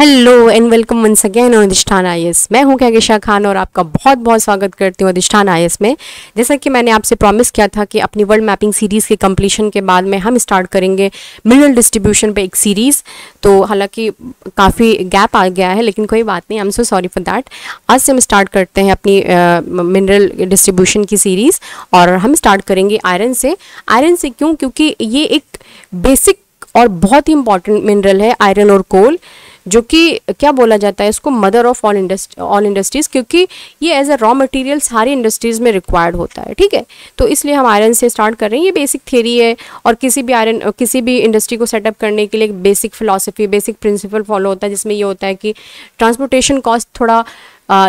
Hello and welcome once again on Adhishthan I मैं हूँ कैगिशा खान और आपका बहुत बहुत स्वागत करती हूँ अधिष्ठान आई में। जैसा कि मैंने आपसे प्रॉमिस किया था कि अपनी वर्ल्ड मैपिंग सीरीज़ के कंप्लीशन के बाद में हम स्टार्ट करेंगे मिनरल डिस्ट्रीब्यूशन पे एक सीरीज़ तो हालाँकि काफ़ी गैप आ गया है लेकिन कोई बात नहीं I am so sorry for that आज से हम स्टार्ट करते हैं अपनी मिनरल uh, डिस्ट्रीब्यूशन की सीरीज़ और हम स्टार्ट करेंगे आयरन से। आयरन से क्यों? क्योंकि ये एक बेसिक और बहुत ही इंपॉर्टेंट मिनरल है आयरन और कोल जो कि, क्या बोला जाता है, इसको mother of all industry all industries क्योंकि ये एज अ रॉ मटेरियल सारी इंडस्ट्रीज़ में रिक्वायर्ड होता है, ठीक है? तो इसलिए हम आयरन से स्टार्ट कर रहे हैं, ये बेसिक थेरी है, और किसी भी आयरन किसी भी इंडस्ट्री को सेटअप करने के लिए basic philosophy basic principle follow होता है, जिसमें ये होता है कि ट्रांसपोर्टेशन कॉस्ट थोड़ा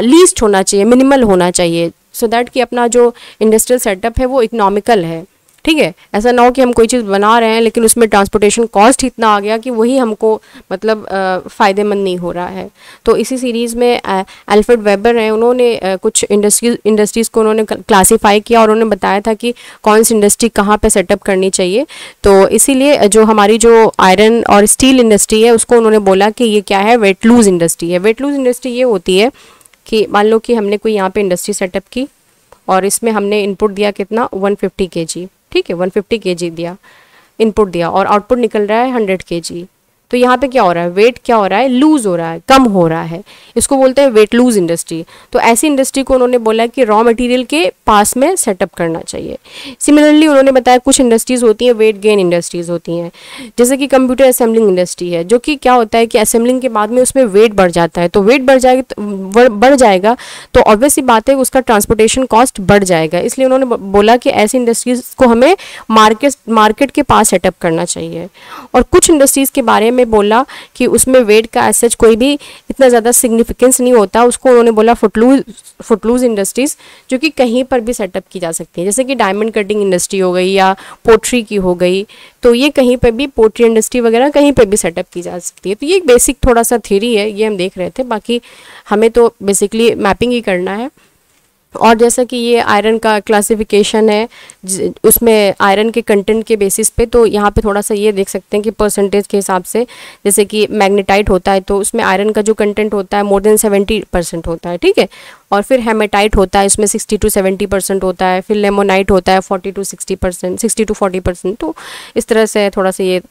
लीस्ट होना चाहिए मिनिमल होना चाहिए सो so दैट कि अपना जो इंडस्ट्रियल सेटअप है, वो इकनॉमिकल है। ठीक है? ऐसा ना हो कि हम कोई चीज़ बना रहे हैं, लेकिन उसमें ट्रांसपोर्टेशन कॉस्ट इतना आ गया कि वही हमको मतलब फ़ायदेमंद नहीं हो रहा है। तो इसी सीरीज़ में अल्फ्रेड वेबर हैं, उन्होंने कुछ इंडस्ट्रीज़ इंडस्ट्रीज़ को उन्होंने क्लासीफाई किया और उन्होंने बताया था कि कौन सी इंडस्ट्री कहाँ पर सेटअप करनी चाहिए। तो इसीलिए जो हमारी जो आयरन और स्टील इंडस्ट्री है, उसको उन्होंने बोला कि ये क्या है? वेट लूज़ इंडस्ट्री है। वेट लूज़ इंडस्ट्री ये होती है कि, मान लो कि हमने कोई यहाँ पे इंडस्ट्री सेटअप की और इसमें हमने इनपुट दिया कितना? 150 फिफ्टी ठीक है 150 फिफ्टी दिया इनपुट दिया और आउटपुट निकल रहा है हंड्रेड के तो यहाँ पे क्या हो रहा है? वेट क्या हो रहा है? लूज हो रहा है, कम हो रहा है। इसको बोलते हैं वेट लूज इंडस्ट्री तो ऐसी इंडस्ट्री को उन्होंने बोला कि रॉ मटेरियल के पास में सेटअप करना चाहिए। सिमिलरली उन्होंने बताया कुछ इंडस्ट्रीज़ होती हैं वेट गेन इंडस्ट्रीज़ होती हैं। जैसे कि कंप्यूटर असेंबलिंग इंडस्ट्री है, जो कि क्या होता है कि असेंबलिंग के बाद में उसमें वेट बढ़ जाता है। तो वेट बढ़ जाएगा बढ़ जाएगा तो ऑब्वियसली बात है उसका ट्रांसपोर्टेशन कॉस्ट बढ़ जाएगा। इसलिए उन्होंने बोला कि ऐसी इंडस्ट्रीज़ को हमें मार्केट मार्केट के पास सेटअप करना चाहिए। और कुछ इंडस्ट्रीज़ के बारे में बोला कि उसमें वेट का एसेज कोई भी इतना ज़्यादा सिग्निफिकेंस नहीं होता, उसको उन्होंने बोला फुटलूज फुटलूज इंडस्ट्रीज़ जो कि कहीं पर भी सेटअप की जा सकती है। जैसे कि डायमंड कटिंग इंडस्ट्री हो गई या पोट्री की हो गई तो ये कहीं पर भी पोट्री इंडस्ट्री वगैरह कहीं पर भी सेटअप की जा सकती है। तो ये एक बेसिक थोड़ा सा थ्योरी है, ये हम देख रहे थे। बाकी हमें तो बेसिकली मैपिंग ही करना है। और जैसा कि ये आयरन का क्लासिफिकेशन है उसमें आयरन के कंटेंट के बेसिस पे तो यहाँ पे थोड़ा सा ये देख सकते हैं कि परसेंटेज के हिसाब से, जैसे कि मैग्नेटाइट होता है तो उसमें आयरन का जो कंटेंट होता है मोर देन सेवेंटी परसेंट होता है, ठीक है? और फिर हेमेटाइट होता है, इसमें सिक्सटी टू सेवेंटी परसेंट होता है, फिर लेमोनाइट होता है forty to sixty percent sixty to forty percent तो इस तरह से थोड़ा सा ये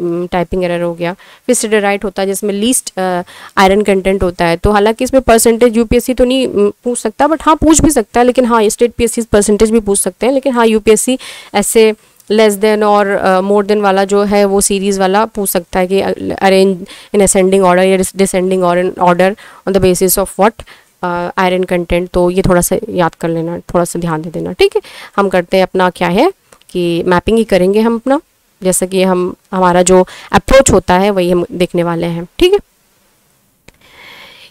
टाइपिंग एरर हो गया। फिर सिडराइट होता है, जिसमें लीस्ट आयरन कंटेंट होता है तो हालाँकि इसमें परसेंटेज यूपीएससी तो नहीं पूछ सकता बट हाँ पूछ भी सकता है, लेकिन हाँ स्टेट पीएससी परसेंटेज भी पूछ सकते हैं, लेकिन हाँ यूपीएससी ऐसे लेस देन और मोर देन वाला जो है, वो सीरीज़ वाला पूछ सकता है कि अरेंज इन असेंडिंग ऑर्डर या descending order on the basis of what iron content तो ये थोड़ा सा याद कर लेना, थोड़ा सा ध्यान दे देना, ठीक है? हम करते हैं अपना क्या है कि मैपिंग ही करेंगे हम अपना, जैसा कि हम, हमारा जो अप्रोच होता है, वही हम देखने वाले हैं, ठीक है?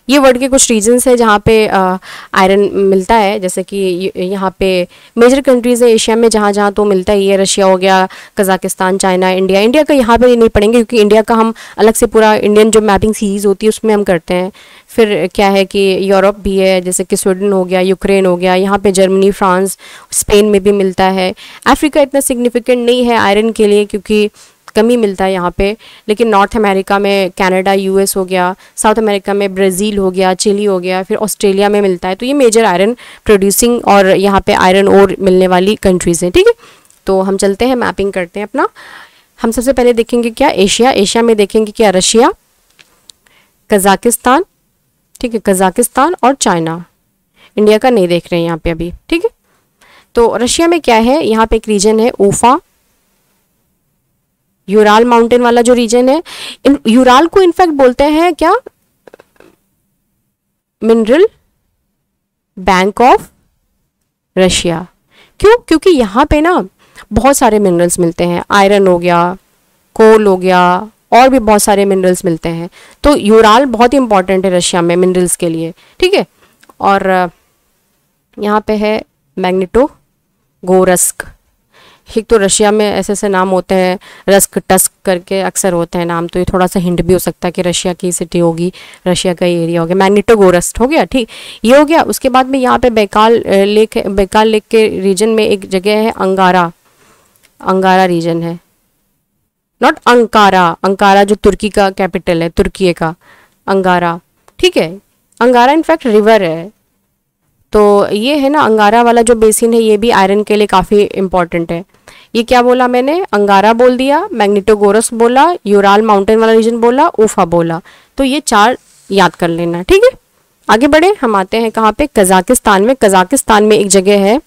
ये वर्ल्ड के कुछ रीजन्स हैं जहाँ पे आयरन मिलता है। जैसे कि यहाँ पे मेजर कंट्रीज़ है एशिया में जहाँ जहाँ तो मिलता ही है। रशिया हो गया कज़ाकिस्तान चाइना इंडिया इंडिया का यहाँ पे नहीं पढ़ेंगे क्योंकि इंडिया का हम अलग से पूरा इंडियन जो मैपिंग सीरीज़ होती है उसमें हम करते हैं। फिर क्या है कि यूरोप भी है, जैसे कि स्वीडन हो गया यूक्रेन हो गया, यहाँ पे जर्मनी फ्रांस स्पेन में भी मिलता है। अफ्रीका इतना सिग्निफिकेंट नहीं है आयरन के लिए क्योंकि कम ही मिलता है यहाँ पे। लेकिन नॉर्थ अमेरिका में कनाडा, यूएस हो गया, साउथ अमेरिका में ब्राज़ील हो गया, चिली हो गया, फिर ऑस्ट्रेलिया में मिलता है। तो ये मेजर आयरन प्रोड्यूसिंग और यहाँ पे आयरन और मिलने वाली कंट्रीज़ हैं, ठीक है? तो हम चलते हैं मैपिंग करते हैं अपना। हम सबसे पहले देखेंगे क्या? एशिया। एशिया में देखेंगे क्या? रशिया, कज़ाकिस्तान, ठीक है? कज़ाकिस्तान और चाइना। इंडिया का नहीं देख रहे हैं यहाँ पे अभी, ठीक है? तो रशिया में क्या है? यहाँ पे एक रीजन है, ऊफा। यूराल माउंटेन वाला जो रीजन है, इन यूराल को इनफैक्ट बोलते हैं क्या? मिनरल बैंक ऑफ़ रशिया क्यों? क्योंकि यहाँ पे ना बहुत सारे मिनरल्स मिलते हैं। आयरन हो गया कोल हो गया, और भी बहुत सारे मिनरल्स मिलते हैं। तो यूराल बहुत ही इंपॉर्टेंट है रशिया में मिनरल्स के लिए। ठीक है? और, यहाँ पे है मैग्नेटो गोरस्क एक तो रशिया में ऐसे ऐसे नाम होते हैं, रस्क, टस्क करके अक्सर होते हैं नाम तो ये थोड़ा सा हिंट भी हो सकता है कि रशिया की सिटी होगी, रशिया का एरिया हो गया मैग्नेटोगोरस्ट हो गया, ठीक, ये हो गया। उसके बाद में यहाँ पे बैकाल लेक बेकाल लेक के रीजन में एक जगह है अंगारा अंगारा रीजन है। नॉट अंकारा अंकारा जो तुर्की का कैपिटल है, तुर्की का, अंगारा, ठीक है, अंगारा इनफैक्ट रिवर है। तो ये है ना, अंगारा वाला जो बेसिन है, ये भी आयरन के लिए काफ़ी इंपॉर्टेंट है। ये क्या बोला मैंने? अंगारा बोल दिया, मैग्नेटोगोरस बोला, यूराल माउंटेन वाला रीजन बोला उफा बोला। तो ये चार याद कर लेना, ठीक है? आगे बढ़े, हम आते हैं कहाँ पे? कजाकिस्तान में। कजाकिस्तान में एक जगह है,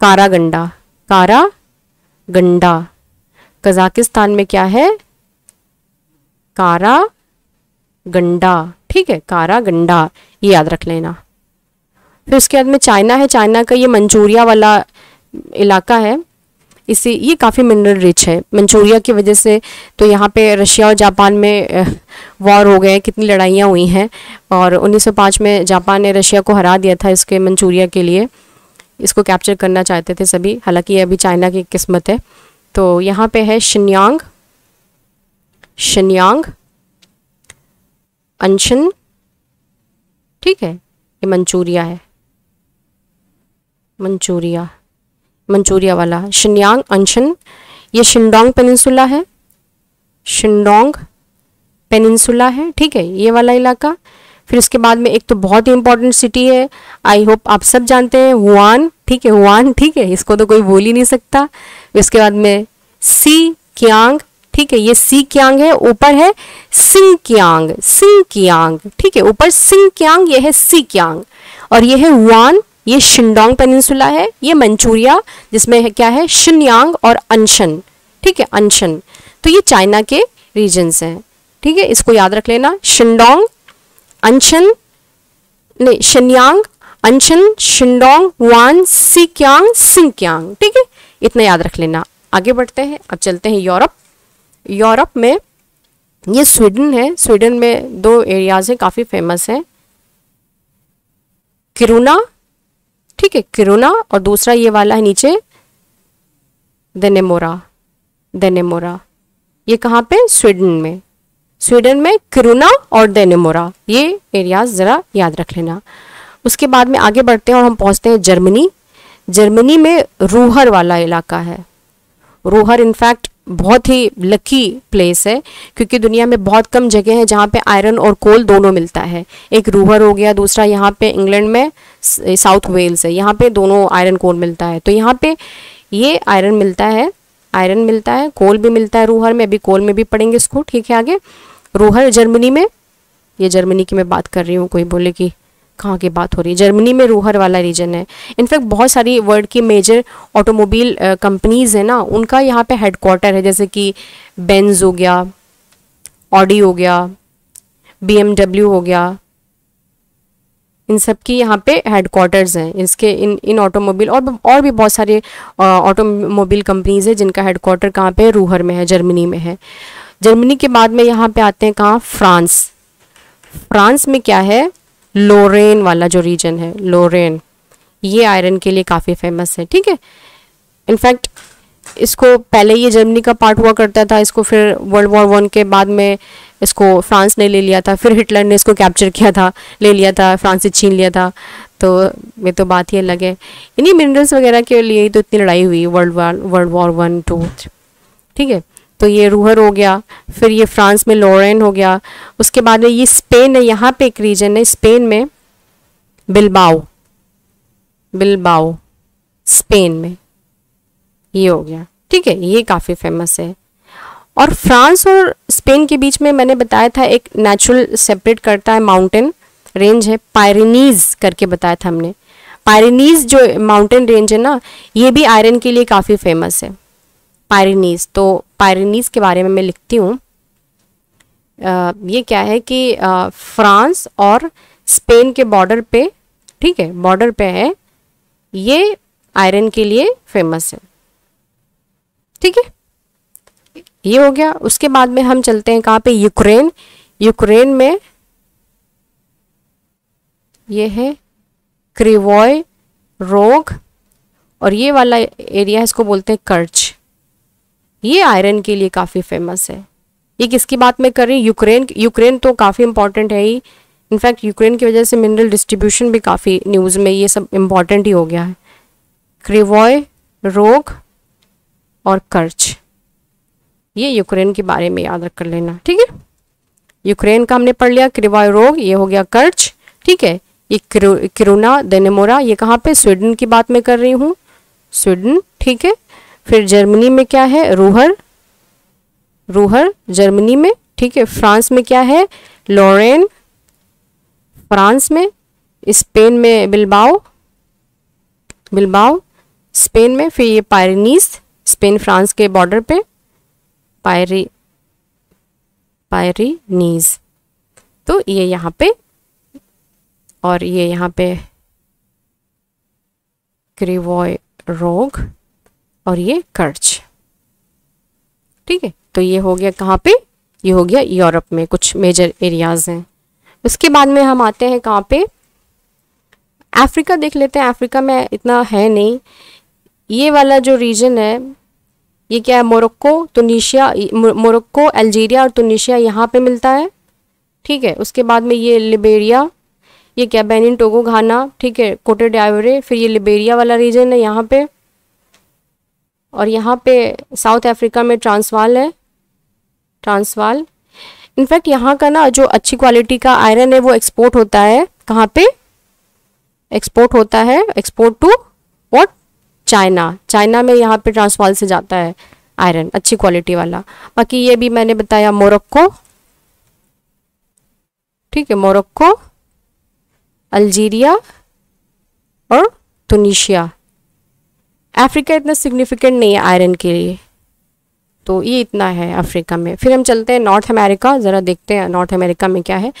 कारागंडा। कारा गंडा कजाकिस्तान में क्या है? कारा गंडा ठीक है? कारा गंडा ये याद रख लेना। फिर उसके बाद में चाइना है। चाइना का ये मंचूरिया वाला इलाका है। इसी ये काफ़ी मिनरल रिच है। मंचूरिया की वजह से तो यहाँ पे रशिया और जापान में वॉर हो गए कितनी लड़ाइयाँ हुई हैं। और 1905 में जापान ने रशिया को हरा दिया था इसके मंचूरिया के लिए। इसको कैप्चर करना चाहते थे सभी। हालाँकि ये अभी चाइना की किस्मत है। तो यहाँ पे है शिन्यांग। शिन्यांग। अनशन। ठीक है, ये मंचूरिया है। मंचूरिया। मंचूरिया वाला। शिन्यांग, अनशन, ये शिंडोंग पेनिनसुला है। शिंडोंग पेनिनसुला है, ठीक है, ये वाला इलाका। फिर उसके बाद में एक तो बहुत ही इंपॉर्टेंट सिटी है। आई होप आप सब जानते हैं, हुआन, ठीक है, हुआन, ठीक है, इसको तो कोई बोल ही नहीं सकता। उसके बाद में सी क्यांग, ठीक है, ये सी क्यांग है, ऊपर है सिंग क्यांग सिंग क्यांग, ठीक है, ऊपर सिंग क्यांग, ये है सी क्यांग। और ये है हुआन ये शिंडोंग पेनिनसुला है, ये मंचूरिया, जिसमें क्या है, शिनयांग और अनशन, ठीक है, अनशन। तो ये चाइना के रीजन्स हैं, ठीक है, इसको याद रख लेना, शिंडोंग, अनशन, नहीं, शिन्यांग, अनशन, शिंडोंग, वान, सिक्यांग, सिंक्यांग, ठीक है, इतना याद रख लेना। आगे बढ़ते हैं, अब चलते हैं यूरोप। यूरोप में ये स्वीडन है, स्वीडन में दो एरियाज़ हैं, काफ़ी फ़ेमस हैं। किरुना ठीक है किरुना और दूसरा ये वाला है नीचे देनेमोरा देनेमोरा ये कहाँ पे? स्वीडन में। स्वीडन में किरुना और देनेमोरा ये एरियाज़ ज़रा याद रख लेना। उसके बाद में आगे बढ़ते हैं और हम पहुँचते हैं जर्मनी जर्मनी में रूहर वाला इलाका है। रूहर इनफैक्ट बहुत ही लकी प्लेस है, क्योंकि दुनिया में बहुत कम जगह है जहाँ पे आयरन और कोल दोनों मिलता है। एक रूहर हो गया, दूसरा यहाँ पे इंग्लैंड में साउथ वेल्स है। यहाँ पे दोनों आयरन कोल मिलता है। तो यहाँ पे ये आयरन मिलता है आयरन मिलता है कोल भी मिलता है रूहर में। अभी कोल में भी पढ़ेंगे इसको, ठीक है आगे। रूहर, जर्मनी में। ये जर्मनी की मैं बात कर रही हूँ, कोई बोले कि कहाँ की बात हो रही है? जर्मनी में रूहर वाला रीजन है। इनफैक्ट बहुत सारी वर्ल्ड की मेजर ऑटोमोबाइल कंपनीज़ है ना, उनका यहाँ पे हेडक्वार्टर है, जैसे कि बेंज हो गया ऑडी हो गया बी हो गया। इन सब की यहाँ पे हेडक्वार्टर्स हैं। इसके इन इन ऑटोमोबाइल और और भी बहुत सारे ऑटोमोबाइल कंपनीज़ है, जिनका हेडक्वार्टर कहाँ पे? रूहर में है, जर्मनी में है। जर्मनी के बाद में यहाँ पे आते हैं कहाँ? फ्रांस। फ्रांस में क्या है? लोरेन वाला जो रीजन है लोरेन ये आयरन के लिए काफ़ी फ़ेमस है, ठीक है? इनफैक्ट इसको पहले ये जर्मनी का पार्ट हुआ करता था, इसको फिर वर्ल्ड वॉर वन के बाद में इसको फ्रांस ने ले लिया था, फिर हिटलर ने इसको कैप्चर किया था, ले लिया था फ्रांस से छीन लिया था तो ये तो बात ही अलग है। इन्हीं मिनरल्स वगैरह के लिए ही तो इतनी लड़ाई हुई world war world war one two ठीक है? तो ये रूहर हो गया, फिर ये फ्रांस में लॉरेन हो गया, उसके बाद में ये स्पेन है, यहाँ पे एक रीजन है, स्पेन में बिलबाओ बिलबाओ, स्पेन में, ये हो गया, ठीक है, ये काफ़ी फ़ेमस है। और फ्रांस और स्पेन के बीच में मैंने बताया था, एक नेचुरल सेपरेट करता है माउंटेन रेंज है पायरिनीज करके बताया था हमने। पायरिनीज जो माउंटेन रेंज है ना, ये भी आयरन के लिए काफ़ी फ़ेमस है। पायरिनीज तो पायरिनीज के बारे में मैं लिखती हूँ। ये क्या है कि फ्रांस और स्पेन के बॉर्डर पे, ठीक है, बॉर्डर पे है, ये आयरन के लिए फ़ेमस है। ठीक है? ये हो गया। उसके बाद में हम चलते हैं कहाँ पे? यूक्रेन। यूक्रेन में ये है क्रिवॉय रोग, और ये वाला एरिया इसको बोलते हैं कर्च ये आयरन के लिए काफ़ी फ़ेमस है। ये किसकी बात में कर रही यूक्रेन यूक्रेन तो काफ़ी इंपॉर्टेंट है ही। इनफैक्ट यूक्रेन की वजह से मिनरल डिस्ट्रीब्यूशन भी काफ़ी न्यूज़ में ये सब इंपॉर्टेंट ही हो गया है। क्रिवॉय रोग और कर्च ये यूक्रेन के बारे में याद रख कर लेना, ठीक है? यूक्रेन का हमने पढ़ लिया क्रिवाय रोग ये हो गया कर्च ठीक है? ये किरुना देनेमोरा ये कहाँ पे? स्वीडन की बात मैं कर रही हूँ। स्वीडन, ठीक है? फिर जर्मनी में क्या है? रूहर। रूहर, जर्मनी में, ठीक है, फ्रांस में क्या है? लॉरेन, फ्रांस में, स्पेन में बिलबाओ बिलबाओ, स्पेन में, फिर ये पायरनीस, स्पेन, फ्रांस के बॉर्डर पे, पायरी पायरीनीज तो ये यहाँ पे, और ये यहाँ पे, क्रिवॉय रोग और ये कर्च ठीक है तो ये हो गया कहाँ पे? ये हो गया यूरोप में, कुछ मेजर एरियाज़ हैं। उसके बाद में हम आते हैं कहाँ पे? अफ्रीका देख लेते हैं। अफ्रीका में इतना है नहीं। ये वाला जो रीजन है, ये क्या है? मोरक्को, तुनिशिया मोरक्को, अल्जीरिया और तुनिशिया यहाँ पे मिलता है। ठीक है, उसके बाद में ये लिबेरिया, ये क्या बेनिन, टोगो, घाना। ठीक है, कोटे डाइवरे फिर ये लिबेरिया वाला रीजन है यहाँ पे। और यहाँ पे साउथ अफ्रीका में ट्रांसवाल है। ट्रांसवाल। इनफैक्ट यहाँ का ना जो अच्छी क्वालिटी का आयरन है, वो एक्सपोर्ट होता है। कहाँ पे? एक्सपोर्ट होता है। Export to what China. China में यहाँ पे ट्रांसवाल से जाता है आयरन, अच्छी क्वालिटी वाला। बाकी ये भी मैंने बताया मोरक्को। ठीक है, मोरक्को, अल्जीरिया और तुनिशिया। अफ्रीका इतना सिग्निफिकेंट नहीं है आयरन के लिए। तो ये इतना है अफ्रीका में। फिर हम चलते हैं नॉर्थ अमेरिका, ज़रा देखते हैं नॉर्थ अमेरिका में क्या है।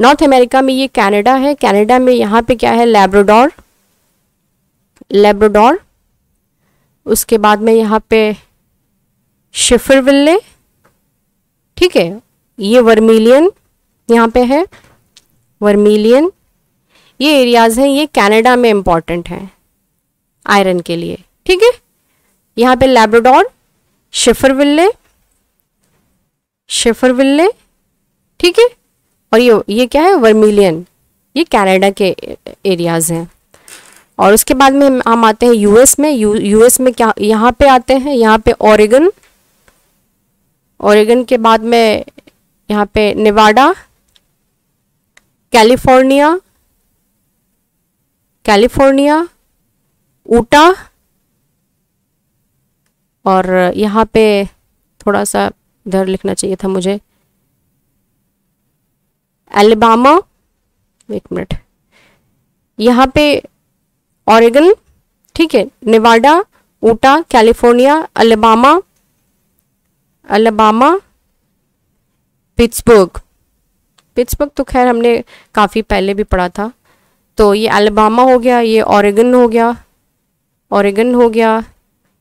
नॉर्थ अमेरिका में ये कनाडा है। कनाडा में यहाँ पे क्या है? लेब्रोडोर। लेब्रोडोर। उसके बाद में यहाँ पे शिफरविल्ले। ठीक है, ये वर्मिलियन यहाँ पे है। वर्मिलियन। ये एरियाज़ हैं, ये कनाडा में इंपॉर्टेंट हैं आयरन के लिए। ठीक है? यहाँ पे लेब्रोडोर शिफरविल्ले शिफरविल्ले ठीक है? और ये ये क्या है? वर्मिलियन ये कनाडा के एरियाज़ हैं। और उसके बाद में हम आते हैं यूएस में। यू यूएस में क्या, यहाँ पे आते हैं। यहाँ पे ओरेगन ओरेगन के बाद में यहाँ पे नेवाडा कैलिफ़ोर्निया कैलिफ़ोर्निया ऊटा और यहाँ पे थोड़ा सा इधर लिखना चाहिए था मुझे। एलिबामा एक मिनट। यहाँ पे ऑरेगन ठीक है Nevada Utah California Alabama Alabama Pittsburgh Pittsburgh तो खैर हमने काफ़ी पहले भी पढ़ा था। तो ये अलेबामा हो गया, ये ऑरेगन हो गया ऑरेगन हो गया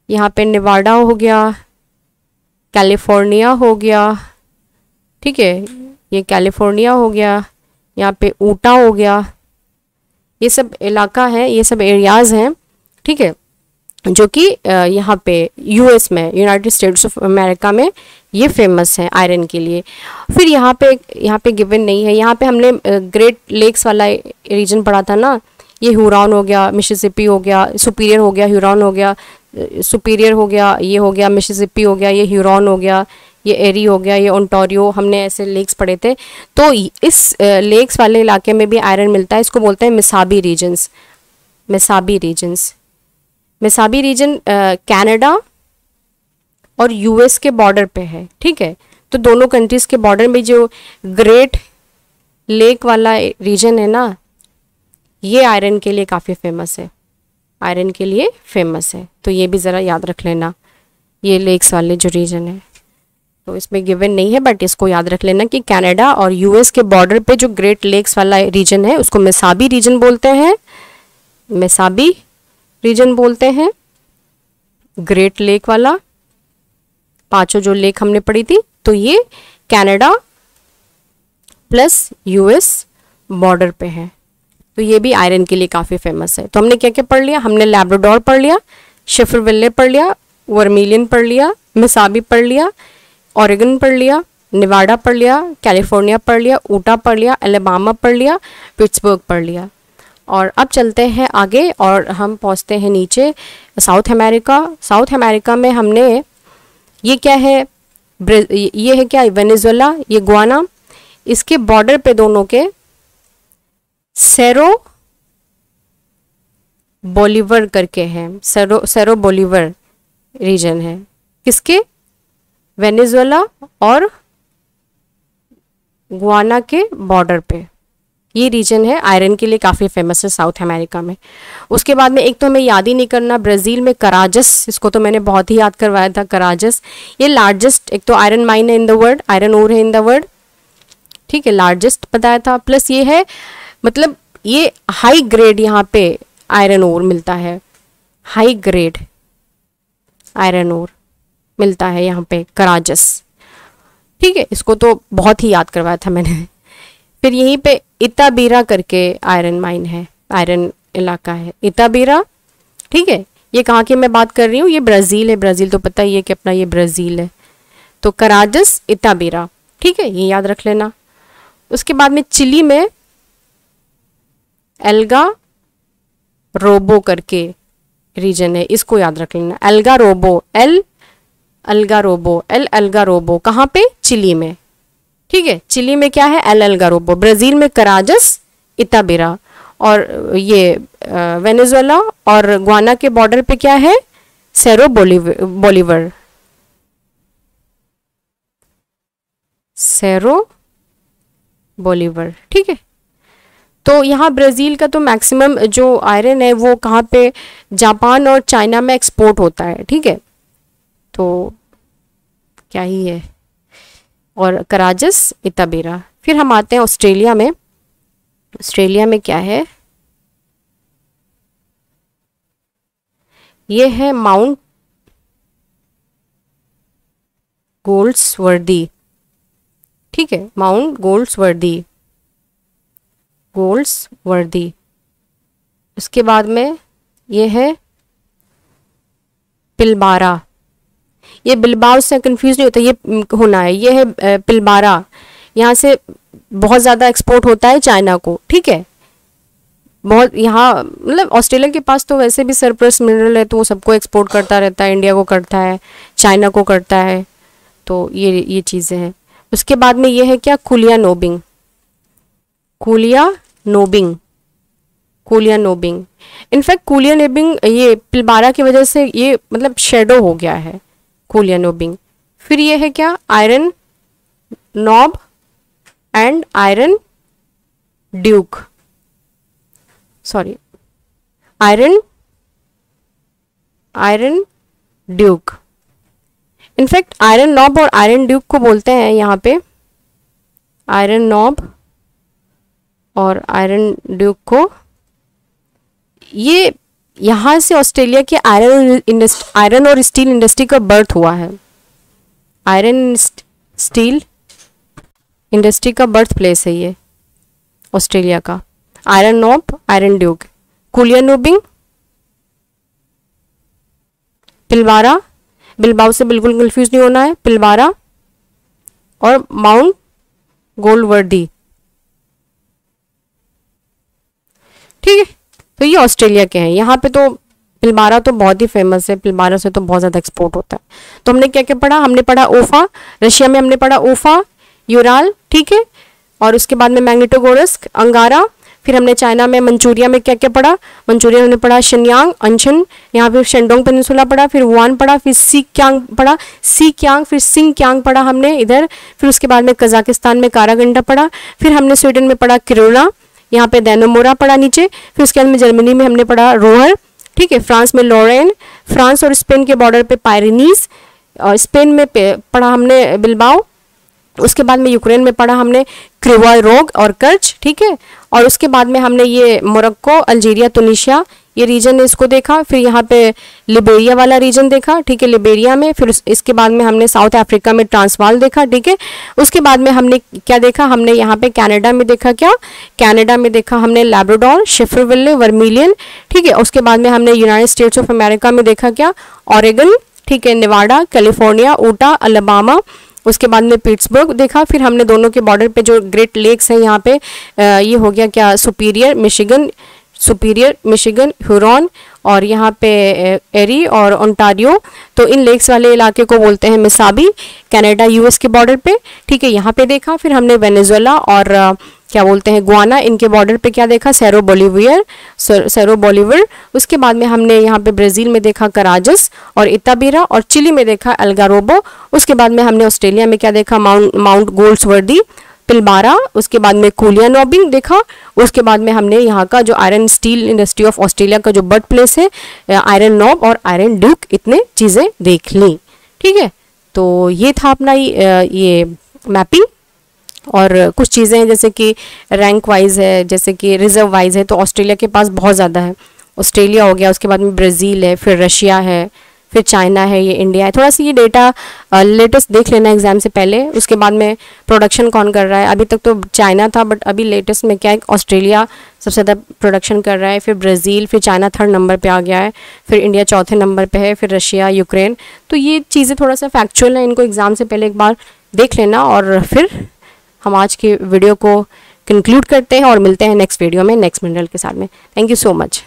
यहाँ पे नेवाडा हो गया कैलिफ़ोर्निया हो गया, ठीक है, ये कैलिफ़ोर्निया हो गया, यहाँ पे ऊटा हो गया, ये सब इलाका है, ये सब एरियाज़ हैं, ठीक है, जो कि यहाँ पे यूएस में यूनाइटेड स्टेट्स ऑफ़ अमेरिका में ये फ़ेमस है आयरन के लिए। फिर यहाँ पे यहाँ पे गिवन नहीं है, यहाँ पे हमने ग्रेट लेक्स वाला रीजन पढ़ा था ना ये ह्यूरॉन हो गया मिशिसिपी हो गया, सुपीरियर हो गया, ह्यूरॉन हो गया, सुपीरियर हो गया, ये हो गया मिशिसिपी हो गया, ये ह्यूरॉन हो गया, ये एरी हो गया, ये ओंटोरियो, हमने ऐसे लेक्स पढ़े थे। तो इस लेक्स वाले इलाके में भी आयरन मिलता है, इसको बोलते हैं Mesabi regions Mesabi regions. Mesabi region Canada और यूएस के बॉर्डर पे है, ठीक है? तो दोनों कंट्रीज़ के बॉर्डर में जो ग्रेट लेक वाला रीजन है ना ये आयरन के लिए काफ़ी फ़ेमस है। आयरन के लिए फ़ेमस है। तो ये भी ज़रा याद रख लेना। ये लेक्स वाले जो रीजन है। तो इसमें गिवन नहीं है बट इसको याद रख लेना कि कनाडा और यूएस के बॉर्डर पे जो ग्रेट लेक्स वाला रीजन है, उसको मिसाबी रीजन बोलते हैं। मिसाबी रीजन बोलते हैं। ग्रेट लेक वाला। पाँचों जो लेक हमने पढ़ी थी तो ये कनाडा प्लस यूएस बॉर्डर पे है। तो ये भी आयरन के लिए काफ़ी फ़ेमस है। तो हमने क्या क्या पढ़ लिया? हमने लेब्राडोर पढ़ लिया शिफरविल्ले पढ़ लिया वर्मिलियन पढ़ लिया मिसाबी पढ़ लिया ओरेगन पढ़ लिया निवाडा पढ़ लिया कैलिफ़ोर्निया पढ़ लिया ऊटा पढ़ लिया एलेबामा पढ़ लिया पिट्सबर्ग पढ़ लिया। और अब चलते हैं आगे और हम पहुँचते हैं नीचे साउथ अमेरिका साउथ अमेरिका में हमने ये क्या है? ये है क्या? वेनेजुएला ये गुआना इसके बॉर्डर पे दोनों के सेरो बोलीवर करके है। सेरो सेरो बोलीवर रीजन है। किसके? वेनेजुएला और गुआना के बॉर्डर पे। ये रीजन है। आयरन के लिए काफ़ी फ़ेमस है साउथ अमेरिका में। उसके बाद में एक तो हमें याद ही नहीं करना, ब्राज़ील में कराजस, इसको तो मैंने बहुत ही याद करवाया था, कराजस। ये लार्जेस्ट एक तो आयरन माइन है in the world iron ore है इन द वर्ल्ड ठीक है लार्जेस्ट बताया था। प्लस ये है मतलब ये हाई ग्रेड यहाँ पे आयरन ओर मिलता है। हाई ग्रेड आयरन ओर मिलता है यहाँ पे कराजस। ठीक है, इसको तो बहुत ही याद करवाया था मैंने। फिर यहीं पे इताबीरा करके आयरन माइन है आयरन इलाका है। इताबीरा, ठीक है, ये कहाँ की मैं बात कर रही हूँ? ये ब्राज़ील है। ब्राज़ील तो पता ही है कि अपना ये ब्राज़ील है। तो कराजस, इताबीरा, ठीक है, ये याद रख लेना। उसके बाद में चिली में एल्गा रोबो करके रीजन है, इसको याद रख लेना। Algarrobo, L, Algarrobo, L, Algarrobo, कहाँ पे? चिली में। ठीक है, चिली में क्या है? एल, अलगा रोबो। ब्राज़ील में कराजस इताबिरा। और ये वेनेजुएला और गुआना के बॉर्डर पे क्या है? Cerro Bolivar Bolivar. Cerro Bolivar. ठीक है तो यहाँ ब्राज़ील का तो मैक्सिमम जो आयरन है वो कहाँ पे? जापान और चाइना में एक्सपोर्ट होता है, ठीक है? तो क्या ही है? और कराजस, इताबेरा। फिर हम आते हैं ऑस्ट्रेलिया में। ऑस्ट्रेलिया में क्या है? ये है माउंट गोल्ड्स वर्दी ठीक है? माउंट गोल्ड्स वर्दी गोल्ड्स वर्दी। उसके बाद में ये है पिलबारा ये बिलबाव से कंफ्यूज नहीं होता, ये होना है। ये है पिलबारा यहाँ से बहुत ज़्यादा एक्सपोर्ट होता है चाइना को, ठीक है? बहुत, यहाँ मतलब ऑस्ट्रेलिया के पास तो वैसे भी सरप्लस मिनरल है तो वो सबको एक्सपोर्ट करता रहता है इंडिया को करता है चाइना को करता है तो ये ये चीज़ें हैं। उसके बाद में ये है क्या? Koolyanobbing. Koolyanobbing, Koolyanobbing. In fact Koolyanobbing, ये पिलबारा की वजह से ये मतलब शेडो हो गया है, कोलिया नोबिंग। फिर ये है क्या? Iron knob and iron duke sorry iron iron duke in fact iron knob और आयरन ड्यूक को बोलते हैं यहाँ पे। आयरन नॉब और आयरन ड्यूक को। ये यहाँ से ऑस्ट्रेलिया के आयरन आयरन और स्टील इंडस्ट्री का बर्थ हुआ है। आयरन स्टील इंडस्ट्री का बर्थ प्लेस है ये, ऑस्ट्रेलिया का। Iron knob, iron duke. Koolyanobbing Pilbara. Bilbao से बिल्कुल कंफ्यूज नहीं होना है, पिलवारा और माउंट गोल्डवर्दी ठीक है। तो ये ऑस्ट्रेलिया के हैं। यहाँ पे तो पिलबारा तो बहुत ही फ़ेमस है। पिलमारा से तो बहुत ज़्यादा एक्सपोर्ट होता है। तो हमने क्या क्या पढ़ा? हमने पढ़ा ओफा। रशिया में हमने पढ़ा ओफा, यूराल, ठीक है? और उसके बाद में मैग्नेटोगोरस्क, अंगारा। फिर हमने चाइना में मंचूरिया में क्या क्या पढ़ा? मंचूरिया हमने पढ़ा शनयांग, अनशन। यहाँ फिर शेंडोंग पेनिसुला पढ़ा, फिर वुआन पढ़ा, फिर सी क्यांग पढ़ा। सी क्यांग फिर सिंग क्यांग पढ़ा हमने इधर। फिर उसके बाद में कजाकिस्तान में कारागंडा पढ़ा। फिर हमने स्वीडन में पढ़ा किरोला। यहाँ पे दैनोमोरा पढ़ा नीचे, फिर उसके बाद में जर्मनी में हमने पढ़ा रोहर, ठीक है, फ्रांस में लॉरेन, फ्रांस और स्पेन के बॉर्डर पे पायरनीस, और स्पेन में पढ़ा हमने बिलबाओ, उसके बाद में यूक्रेन में पढ़ा हमने क्रिवा रोग और कर्च, ठीक है, और उसके बाद में हमने ये मोरक्को, अल्जीरिया, तुनिशिया ये रीजन ने इसको देखा, फिर यहाँ पे लिबेरिया वाला रीजन देखा, ठीक है लिबेरिया में, फिर इसके बाद में हमने साउथ अफ्रीका में ट्रांसवाल देखा, ठीक है। उसके बाद में हमने क्या देखा? हमने यहाँ पे कनाडा में देखा क्या? कनाडा में देखा हमने लेब्रोडोर शेफरविल्ले वर्मिलियन ठीक है। उसके बाद में हमने यूनाइटेड स्टेट्स ऑफ़ अमेरिका में देखा क्या? ऑरेगन ठीक है निवाडा कैलिफ़ोर्निया ऊटा अलबामा उसके बाद में पिट्सबर्ग देखा, फिर हमने दोनों के बॉर्डर पे जो ग्रेट लेक्स हैं यहाँ पे ये हो गया क्या? Superior Michigan Superior Michigan Huron और यहाँ पे एरी और ओंटारियो तो इन लेक्स वाले इलाके को बोलते हैं मिसाबी कनाडा यूएस के बॉर्डर पे। ठीक है, यहाँ पे देखा, फिर हमने वेनेजुएला और क्या बोलते हैं गुआना इनके बॉर्डर पे क्या देखा सैरो बोलीवियर सैरो बोलीवर उसके बाद में हमने यहाँ पे ब्राज़ील में देखा कराजस और इताबीरा और चिली में देखा एल्गारोबो उसके बाद में हमने ऑस्ट्रेलिया में क्या देखा माउंट माउंट गोल्ड्सवर्दी पिलबारा उसके बाद में कुलिया नॉबिंग देखा, उसके बाद में हमने यहाँ का जो iron steel industry of Australia का जो बर्थ प्लेस है आयरन नॉब और आयरन ड्यूक इतने चीज़ें देख ली। ठीक है? तो ये था अपना ये मैपिंग और कुछ चीज़ें हैं, जैसे कि रैंक वाइज है, जैसे कि रिज़र्व वाइज है तो ऑस्ट्रेलिया के पास बहुत ज़्यादा है। ऑस्ट्रेलिया हो गया, उसके बाद में ब्राज़ील है, फिर रशिया है फिर चाइना है, ये इंडिया है। थोड़ा सा ये डेटा लेटेस्ट देख लेना एग्ज़ाम से पहले। उसके बाद में प्रोडक्शन कौन कर रहा है? अभी तक तो चाइना था बट अभी लेटेस्ट में क्या है? ऑस्ट्रेलिया सबसे ज़्यादा प्रोडक्शन कर रहा है। फिर ब्राज़ील फिर चाइना थर्ड नंबर पे आ गया है। फिर इंडिया चौथे नंबर पे है। फिर रशिया यूक्रेन तो ये चीज़ें थोड़ा सा फैक्चुअल है। इनको एग्ज़ाम से पहले एक बार देख लेना और फिर हम आज के वीडियो को कंक्लूड करते हैं और मिलते हैं नेक्स्ट वीडियो में नेक्स्ट मिनरल के साथ में। Thank you so much